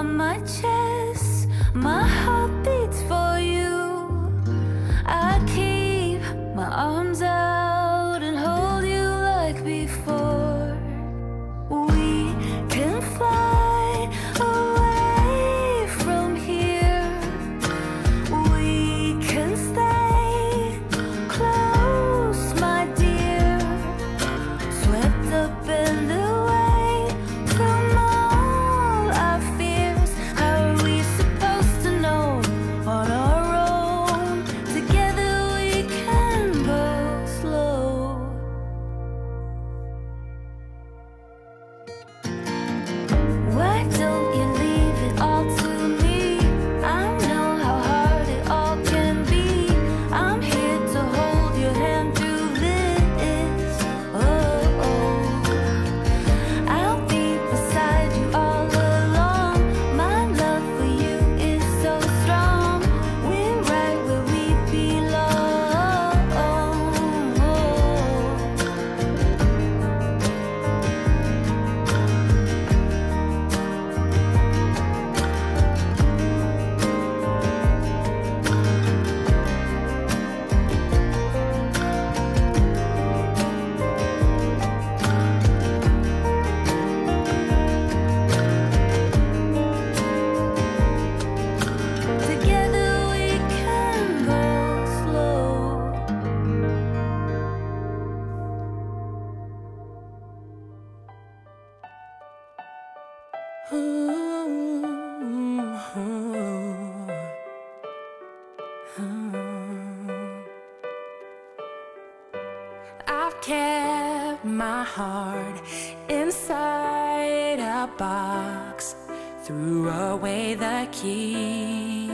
on my chest, my heart I've kept my heart inside a box, threw away the key.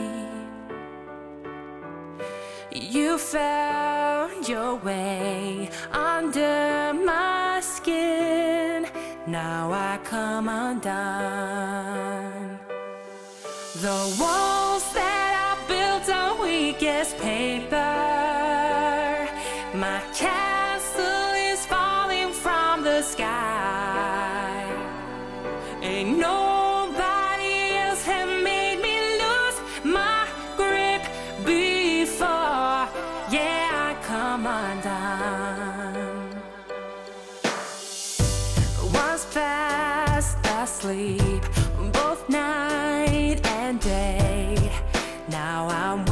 You found your way under my skin. Now I come undone. The walls My castle is falling from the sky. Ain't nobody else have made me lose my grip before. Yeah, I come undone. Was fast asleep both night and day. Now I'm